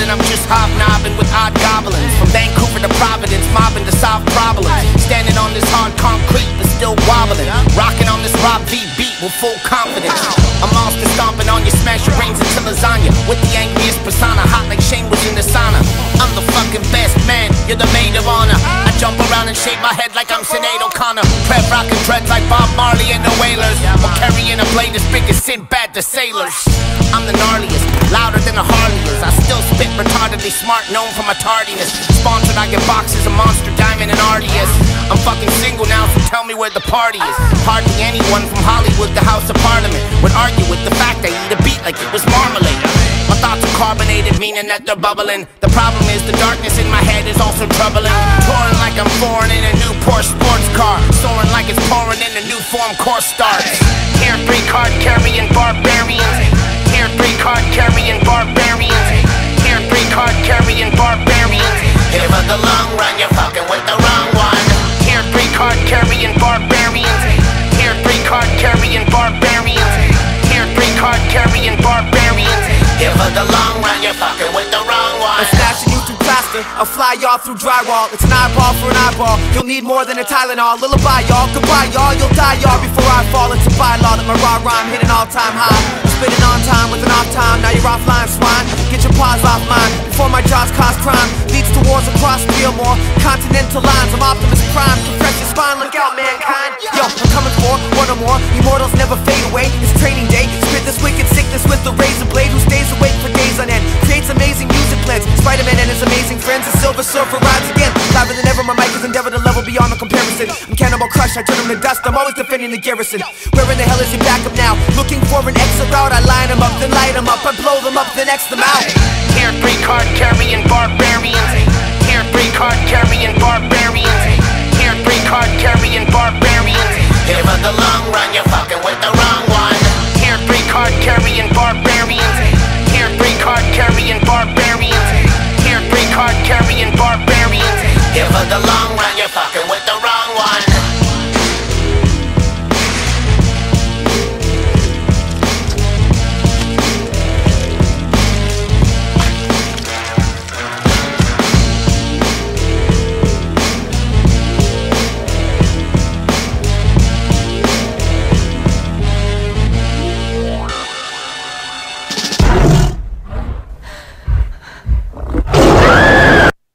and I'm just hobnobbing with odd goblins. From Vancouver to Providence, mobbing to solve problems. Standing on this hard concrete but still wobbling. Rocking on this Rob V beat with full confidence. I'm off to stomping on your smash your brains into lasagna. With the angriest persona, hot like Shane was in the sauna. I'm the fucking best man, you're the maid of honor. I jump around and shake my head like I'm Sinead O'Connor. Prep rockin' dreads like Bob Marley and the Wailers. Or carrying a blade as big as Sinbad the Sailors. I'm the gnarliest smart, known for my tardiness. Sponsored, I get boxes of Monster Diamond and Ardius. I'm fucking single now, so tell me where the party is. Hardly anyone from Hollywood, the House of Parliament, would argue with the fact I eat a beat like it was marmalade. My thoughts are carbonated, meaning that they're bubbling. The problem is the darkness in my head is also troubling. Touring like I'm foreign in a new Porsche sports car. Soaring like it's pouring in a new form course starts. 3 card carrying barbarians. I'll fly y'all through drywall. It's an eyeball for an eyeball. You'll need more than a Tylenol. Lullaby, y'all. Goodbye, y'all. You'll die, y'all, before I fall. It's a bylaw that my raw rhyme hit an all-time high. Spitting on time with an off time. Now you're offline, swine. Get your paws off mine before my jaws cause crime. Leads to wars across Fillmore. Continental lines. I'm Optimus Prime. Compress your spine. Look out, mankind. Yo, I'm coming for one or more. Immortals friends. The Silver Surfer rides again. Louder than ever, my mic is endeavor to level beyond the comparison. I'm Cannibal Crush, I turn him to dust. I'm always defending the garrison. Where in the hell is your backup now? Looking for an exit route. I line them up, then light them up. I blow them up, then X them out. 3 card carrying